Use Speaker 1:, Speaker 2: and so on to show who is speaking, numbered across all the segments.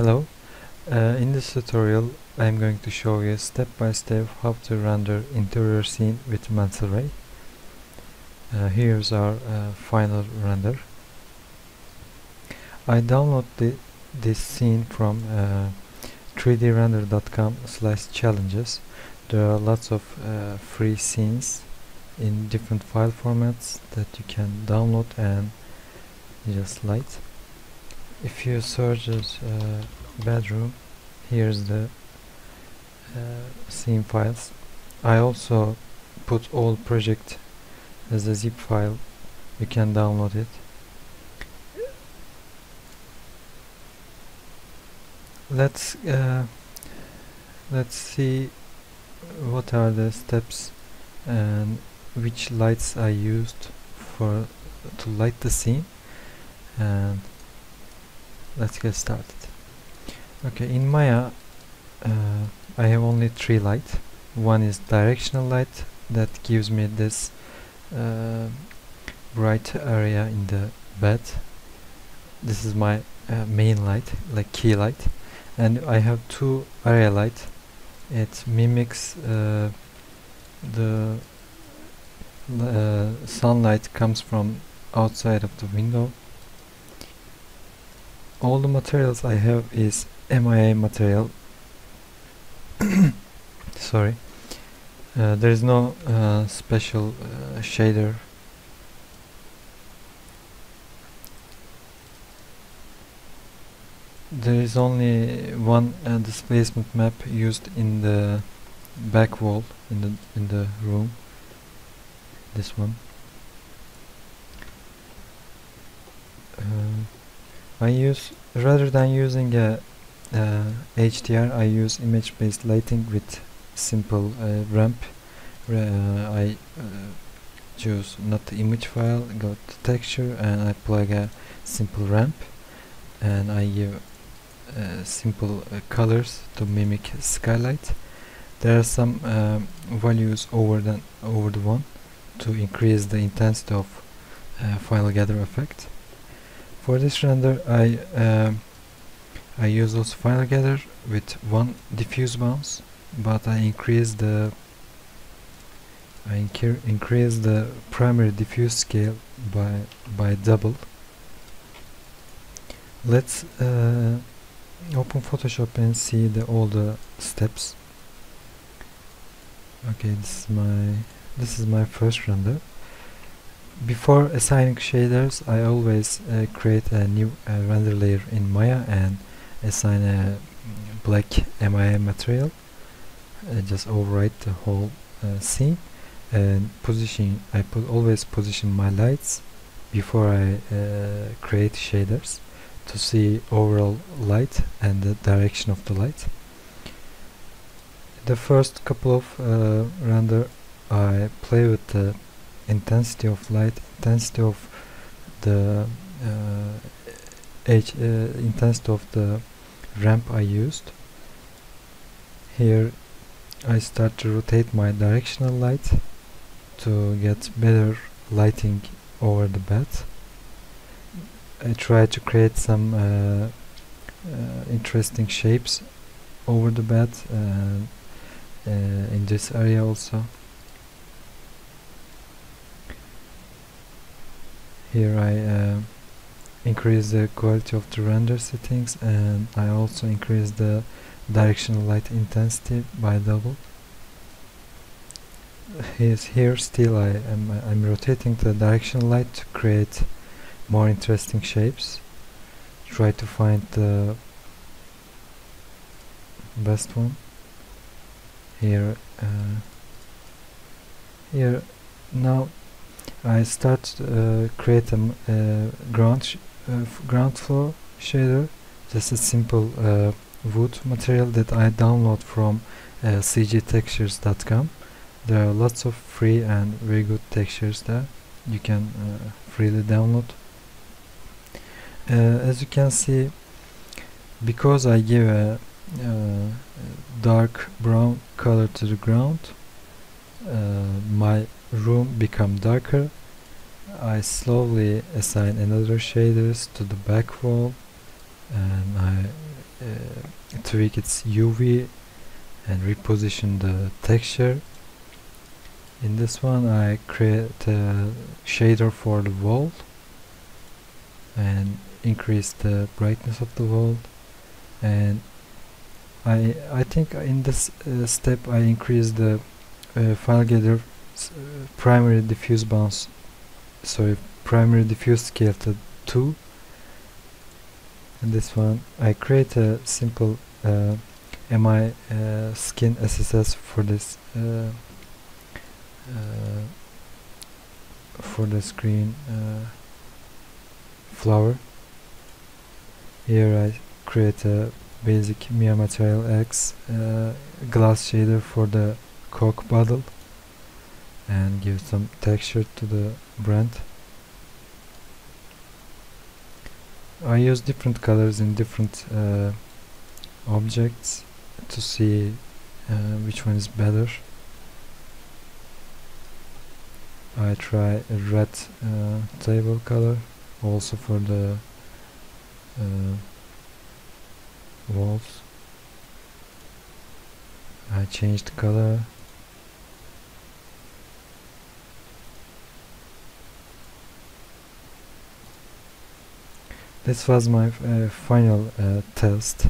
Speaker 1: Hello, uh, in this tutorial I am going to show you step by step how to render interior scene with Mental Ray. Uh, here's our uh, final render. I downloaded this scene from uh, 3drender.com slash challenges. There are lots of uh, free scenes in different file formats that you can download and just light if you search uh, bedroom. Here's the uh, scene files. I also put all project as a zip file. You can download it. Let's uh, let's see what are the steps and which lights I used for to light the scene. And let's get started. Okay in Maya uh, I have only three light one is directional light that gives me this uh, bright area in the bed. This is my uh, main light like key light. And I have two area light. It mimics uh, the uh, sunlight comes from outside of the window all the materials I have is MIA material. Sorry. Uh, there is no uh, special uh, shader. There is only one uh, displacement map used in the back wall in the in the room. This one I use rather than using a uh, HDR I use image based lighting with simple uh, ramp. Uh, I uh, choose not the image file go to texture and I plug a simple ramp. And I give uh, simple uh, colors to mimic skylight. There are some values over the over the one to increase the intensity of final gather effect for this render I um, I use also final gather with one diffuse bounce but I increase the I increase the primary diffuse scale by by double. Let's uh, open Photoshop and see the all the steps. Okay this is my this is my first render before assigning shaders I always uh, create a new uh, render layer in Maya and assign a black MIA material. Uh, just overwrite the whole uh, scene and position I put always position my lights before I uh, create shaders to see overall light and the direction of the light. The first couple of uh, render I play with the intensity of light, intensity of the uh, uh, intensity of the ramp I used. Here I start to rotate my directional light to get better lighting over the bed. I try to create some uh, uh interesting shapes over the bed uh, uh, in this area also. Here I uh, increase the quality of the render settings and I also increase the directional light intensity by double. Here's here still I am I'm rotating the directional light to create more interesting shapes. Try to find the best one. Here uh, here now I start uh, create a uh, ground uh, ground floor shader. Just a simple uh, wood material that I download from uh, cgtextures.com there are lots of free and very good textures there. You can uh, freely download. Uh, as you can see because I give a dark brown color to the ground my room become darker I slowly assign another shaders to the back wall and I uh, tweak its UV and reposition the texture. In this one I create a shader for the wall and increase the brightness of the wall. And I I think in this uh, step I increase the uh, final gather uh, primary diffuse bounce sorry primary diffuse scale to 2 and this one I create a simple uh, MI uh, skin SSS for this uh, uh, for the screen uh, flower. Here I create a basic Mia Material X glass shader for the Coke bottle and give some texture to the brand. I use different colors in different uh, objects to see uh, which one is better. I try a red uh, table color also for the uh, walls. I changed color this was my uh, final uh, test.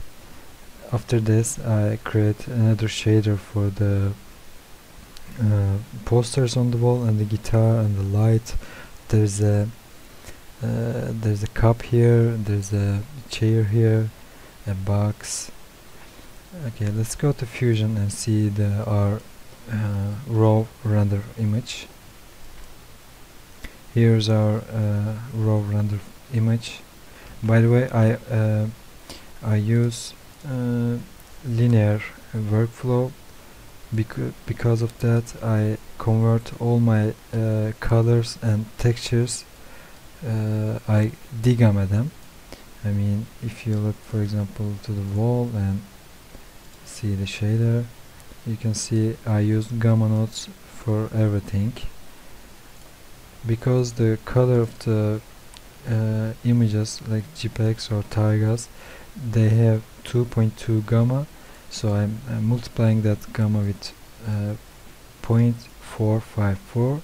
Speaker 1: After this I create another shader for the uh, posters on the wall and the guitar and the light. There's a uh, there's a cup here there's a chair here a box. Okay let's go to fusion and see the our uh, raw render image. Here's our uh, raw render image by the way I uh, I use uh, linear workflow Beca because of that I convert all my uh, colors and textures uh, I degamma them. I mean if you look for example to the wall and see the shader you can see I use gamma nodes for everything. Because the color of the uh, images like JPEGs or Targas they have 2.2 gamma so I'm, I'm multiplying that gamma with uh, 0.454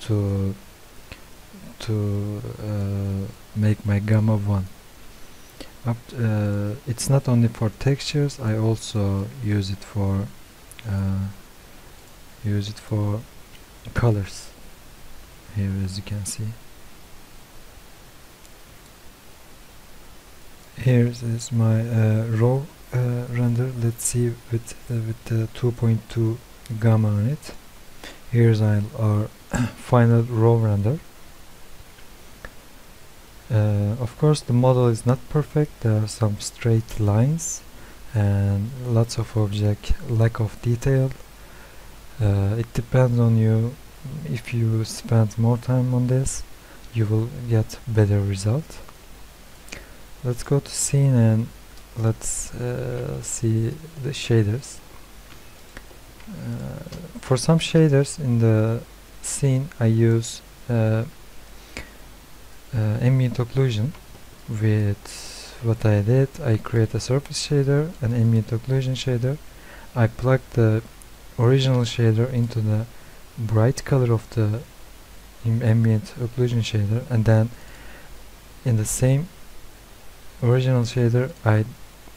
Speaker 1: to to uh, make my gamma 1 up uh, it's not only for textures I also use it for uh, use it for colors. Here as you can see here is my uh, raw uh, render. Let's see with uh, with the 2.2 gamma on it. Here's our, our final raw render. Uh, of course the model is not perfect. There are some straight lines and lots of object lack of detail. Uh, it depends on you. If you spend more time on this you will get better result let's go to scene and let's uh, see the shaders. Uh, for some shaders in the scene I use uh, uh, ambient occlusion with what I did. I create a surface shader an ambient occlusion shader. I plug the original shader into the bright color of the ambient occlusion shader and then in the same original shader I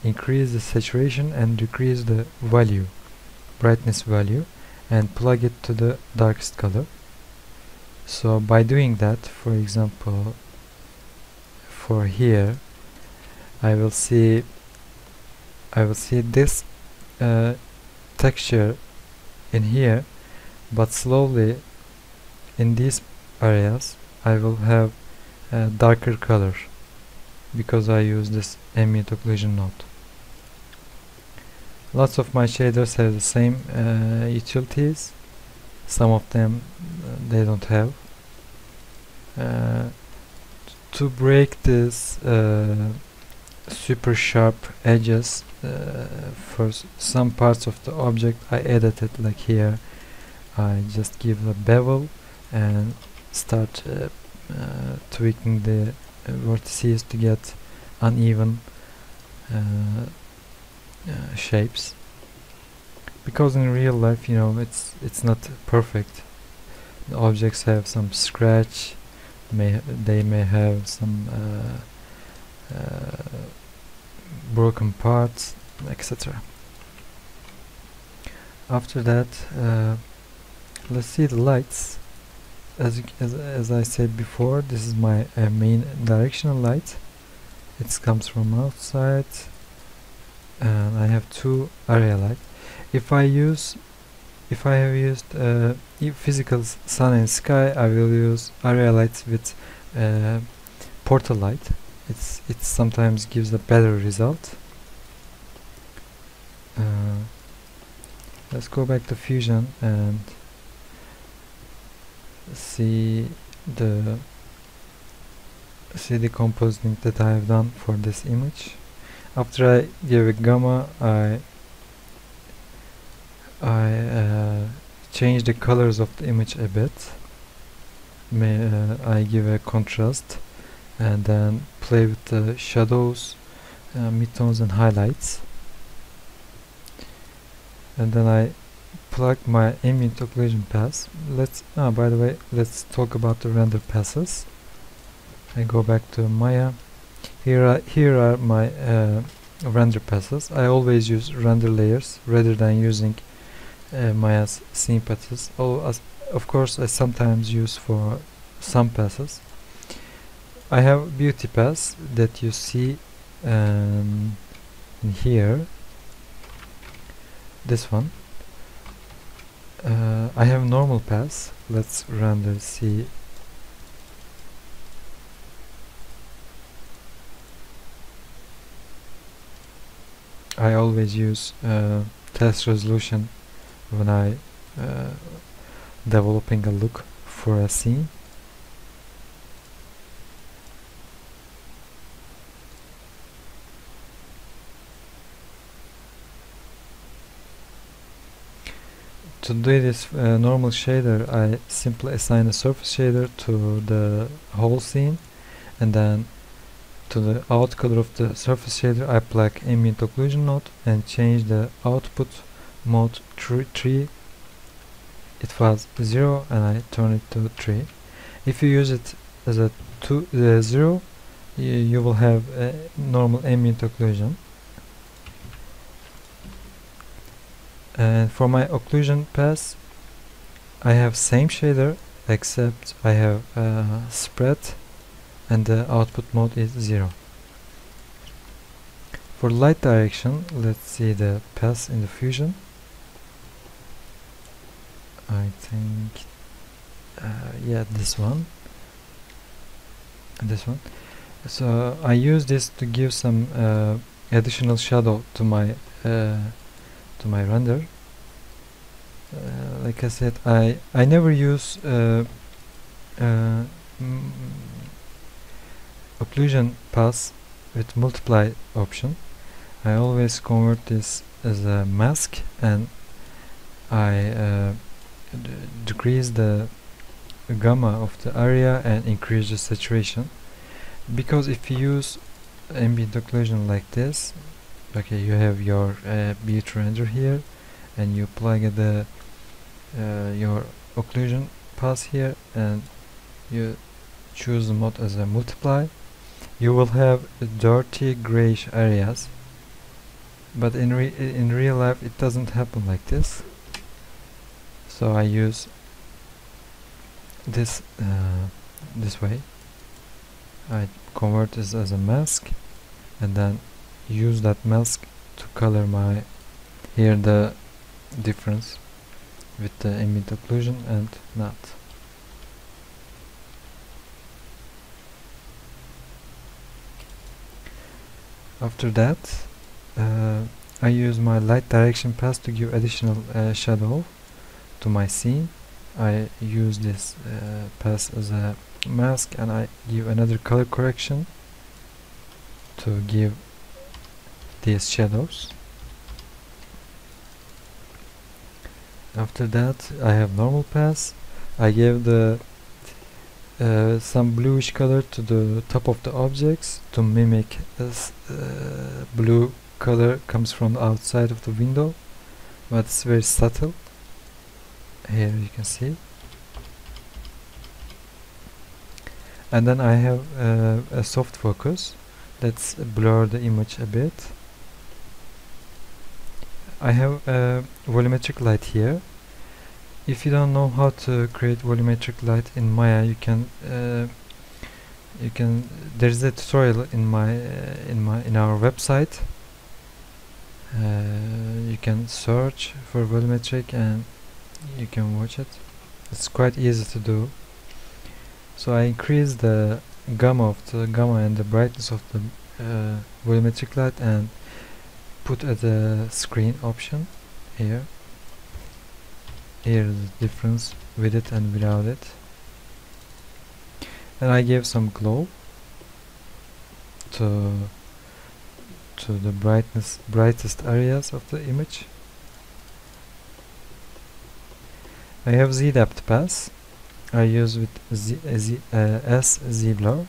Speaker 1: increase the saturation and decrease the value brightness value and plug it to the darkest color. So by doing that for example for here I will see I will see this uh, texture in here but slowly in these areas I will have a darker color because I use this ambient occlusion node. Lots of my shaders have the same uh, utilities. Some of them uh, they don't have. Uh, to break this uh, super sharp edges uh, for some parts of the object I edited like here. I just give a bevel and start uh, tweaking the vertices to get uneven uh, uh, shapes. Because in real life you know it's it's not perfect. The objects have some scratch may they may have some uh, uh, broken parts etc after that uh, let's see the lights as, as, as I said before this is my uh, main directional light. It comes from outside and I have two area light. If I use if I have used uh, physical sun and sky I will use area light with uh, portal light. It's it sometimes gives a better result. Uh, let's go back to fusion and see the see the compositing that I have done for this image. After I give a gamma I I uh, change the colors of the image a bit. May, uh, I give a contrast and then play with the shadows uh, midtones and highlights. And then I plug my ambient occlusion pass. Let's ah by the way let's talk about the render passes. I go back to Maya. Here are, here are my uh, render passes. I always use render layers rather than using uh, Maya's scene passes. Oh, of course I sometimes use for some passes. I have beauty pass that you see um, in here. This one uh, I have normal pass. Let's render see. I always use uh, test resolution when I uh, developing a look for a scene to do this uh, normal shader I simply assign a surface shader to the whole scene and then to the out color of the surface shader I plug ambient occlusion node and change the output mode 3 it was 0 and I turn it to 3 if you use it as a two, uh, 0 you will have a normal ambient occlusion and for my occlusion pass I have same shader except I have uh, spread and the output mode is 0 for light direction let's see the pass in the fusion. I think uh, yeah this one. And this one. So I use this to give some uh, additional shadow to my uh, to my render. Uh, like I said I I never use uh, uh, occlusion pass with multiply option. I always convert this as a mask and I uh, decrease the gamma of the area and increase the saturation. Because if you use ambient occlusion like this okay you have your uh, beat render here and you plug the uh, your occlusion pass here and you choose the mode as a multiply. You will have dirty grayish areas but in re in real life it doesn't happen like this. So I use this uh, this way. I convert this as a mask and then use that mask to color my here the difference with the ambient occlusion and not. After that uh, I use my light direction pass to give additional uh, shadow to my scene. I use this uh, pass as a mask and I give another color correction to give these shadows. After that I have normal pass. I gave the uh, some bluish color to the top of the objects to mimic uh, blue color comes from outside of the window but it's very subtle. Here you can see. And then I have uh, a soft focus. Let's blur the image a bit I have a volumetric light here. If you don't know how to create volumetric light in Maya you can uh, you can there is a tutorial in my uh, in my in our website. Uh, you can search for volumetric and you can watch it. It's quite easy to do. So I increase the gamma of the gamma and the brightness of the uh, volumetric light and put at the screen option here. Here is the difference with it and without it. And I gave some glow to to the brightness brightest areas of the image. I have Z-depth pass. I use with Z, Z, uh, S Z blur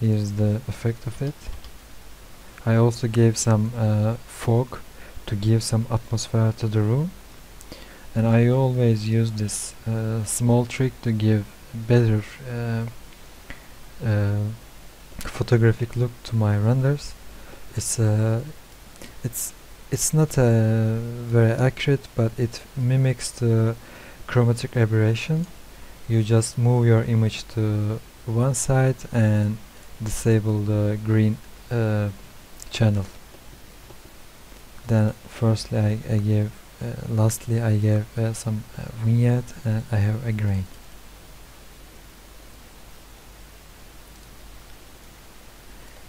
Speaker 1: here's the effect of it I also gave some uh, fog to give some atmosphere to the room. And I always use this uh, small trick to give better uh, uh, photographic look to my renders. It's uh, it's it's not uh, very accurate but it mimics the chromatic aberration. You just move your image to one side and disable the green uh, channel. Then firstly I, I gave uh, lastly I gave uh, some uh, vignette and I have a grain.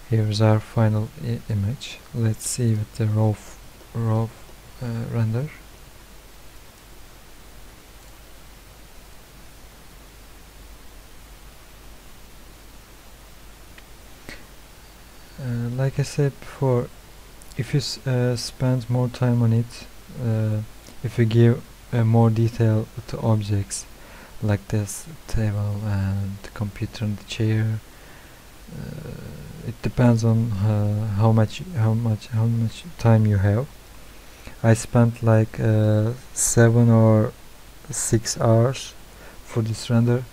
Speaker 1: Here's our final image. Let's see with the raw raw uh, render uh, like I said before if you uh, spend more time on it uh, if you give uh, more detail to objects like this table and the computer and the chair uh, it depends on uh, how much how much how much time you have. I spent like uh, seven or six hours for this render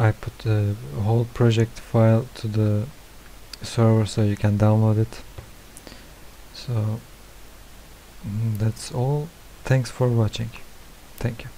Speaker 1: I put the whole project file to the server so you can download it. So mm, that's all. Thanks for watching. Thank you